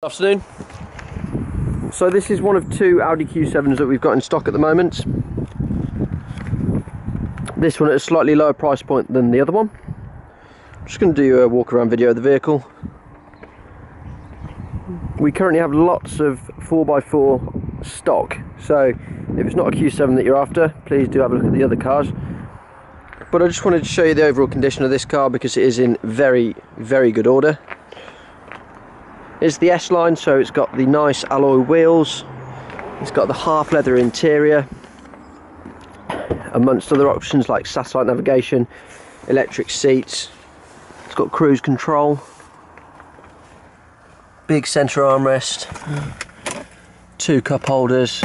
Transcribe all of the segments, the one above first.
Afternoon. So this is one of two Audi Q7s that we've got in stock at the moment. This one at a slightly lower price point than the other one. I'm just going to do a walk around video of the vehicle. We currently have lots of 4x4 stock, so if it's not a Q7 that you're after, please do have a look at the other cars. But I just wanted to show you the overall condition of this car because it is in very, very good order is the S-Line, so it's got the nice alloy wheels, it's got the half leather interior, amongst other options like satellite navigation, electric seats, it's got cruise control, big centre armrest, two cup holders,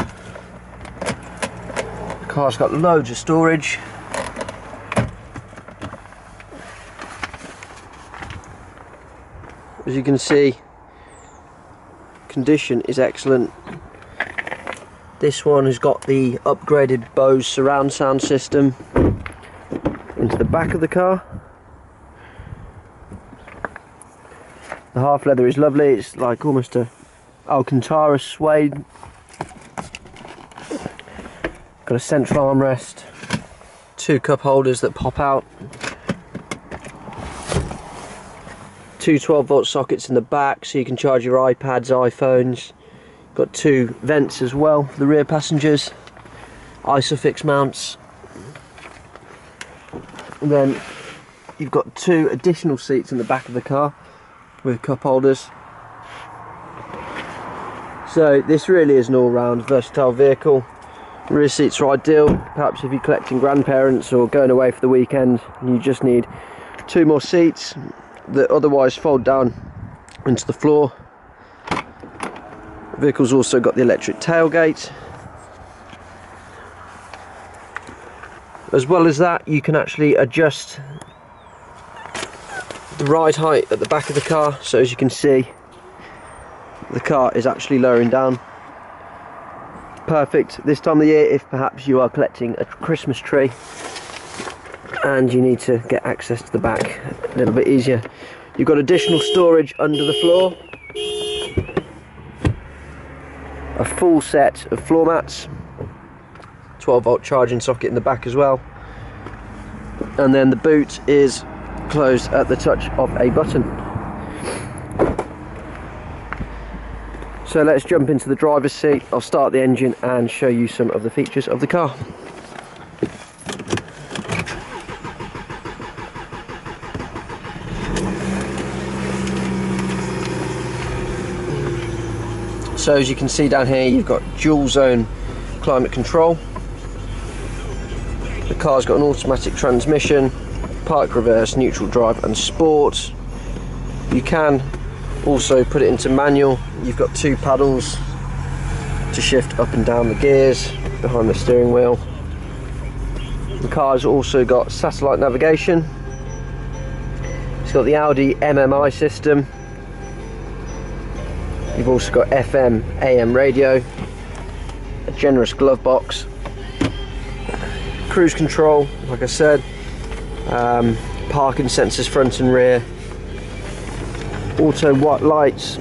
the car's got loads of storage, as you can see condition is excellent. This one has got the upgraded Bose surround sound system into the back of the car. The half leather is lovely, it's like almost a Alcantara suede. Got a central armrest, two cup holders that pop out two 12 volt sockets in the back so you can charge your iPads, iPhones. Got two vents as well for the rear passengers. Isofix mounts. And then you've got two additional seats in the back of the car with cup holders. So this really is an all-round versatile vehicle. Rear seats are ideal, perhaps if you're collecting grandparents or going away for the weekend and you just need two more seats that otherwise fold down into the floor. The vehicle's also got the electric tailgate. As well as that, you can actually adjust the ride height at the back of the car. So as you can see, the car is actually lowering down. Perfect this time of year if perhaps you are collecting a Christmas tree and you need to get access to the back a little bit easier. You've got additional storage under the floor, a full set of floor mats, 12 volt charging socket in the back as well, and then the boot is closed at the touch of a button. So let's jump into the driver's seat. I'll start the engine and show you some of the features of the car. So as you can see down here, you've got dual zone climate control. The car's got an automatic transmission, park reverse, neutral drive and sport. You can also put it into manual. You've got two paddles to shift up and down the gears behind the steering wheel. The car's also got satellite navigation. It's got the Audi MMI system You've also got FM, AM radio, a generous glove box, cruise control, like I said, um, parking sensors front and rear, auto white lights,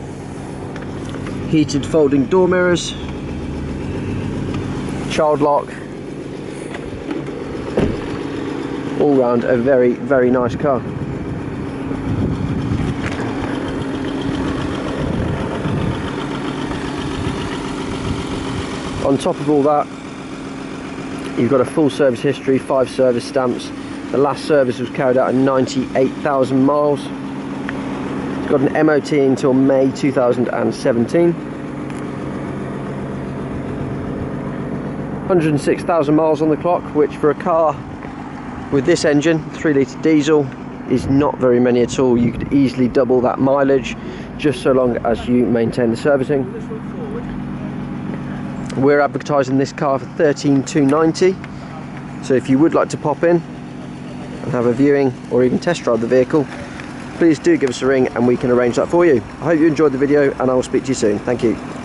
heated folding door mirrors, child lock, all round a very, very nice car. On top of all that, you've got a full service history, five service stamps. The last service was carried out at 98,000 miles. It's got an MOT until May 2017. 106,000 miles on the clock, which for a car with this engine, 3 litre diesel, is not very many at all. You could easily double that mileage just so long as you maintain the servicing. We're advertising this car for 13290 so if you would like to pop in and have a viewing or even test drive the vehicle please do give us a ring and we can arrange that for you. I hope you enjoyed the video and I will speak to you soon. Thank you.